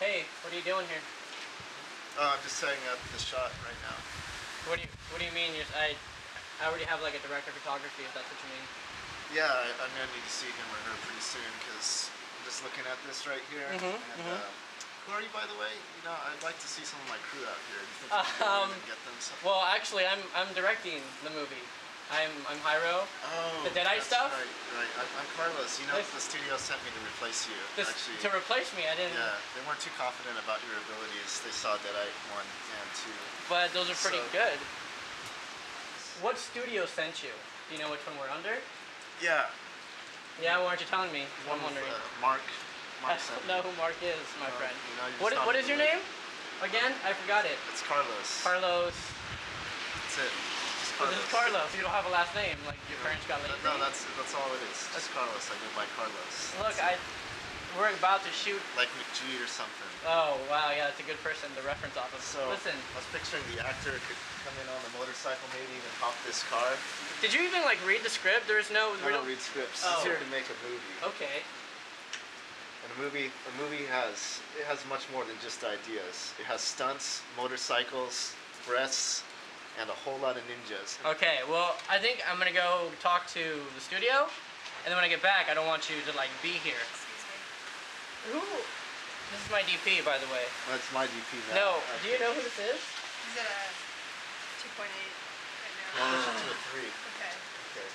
Hey, what are you doing here? Oh, I'm just setting up the shot right now. What do you What do you mean? You're, I I already have like a director of photography. If that's what you mean. Yeah, I, I'm gonna need to see him or her pretty soon because I'm just looking at this right here. Mhm, and, mhm. Uh, who are you, by the way? You know, I'd like to see some of my crew out here. Do you think you Um, get them? Well, actually, I'm I'm directing the movie. I'm I'm Gairo. oh, the Deadeye stuff? Right, right. I, I'm Carlos. You know, This- the studio sent me to replace you. This, actually, to replace me, I didn't. yeah, they weren't too confident about your abilities. They saw Deadeye one and two. But those are pretty So- good. What studio sent you? Do you know which one we're under? Yeah. Yeah, why aren't you telling me? One I'm wondering. uh, Mark. I Mark sent don't know who Mark is, my Uh, friend. you know, What, what is your name? Again, I forgot it. It's Carlos. Carlos. That's it. This is Carlos. You don't have a last name, like your parents got lazy. No, that's that's all it is. Just Carlos. I go by Carlos. Look, I we're about to shoot. like McG or something. Oh wow, yeah, that's a good person to reference off of. So listen, I was picturing the actor could come in on the motorcycle, maybe even hop this car. did you even like read the script? There's no. I don't read scripts. Oh. It's here to make a movie. Okay. And a movie, a movie has it has much more than just ideas. It has stunts, motorcycles, breasts, and a whole lot of ninjas. Okay. Well, I think I'm gonna go talk to the studio, and then when I get back, I don't want you to like be here. Excuse me. Who? This is my DP, by the way. That's my DP now. No. I Do you know who this is? He's at uh, a 2.8 right No, now. this is to a three. Okay. Okay.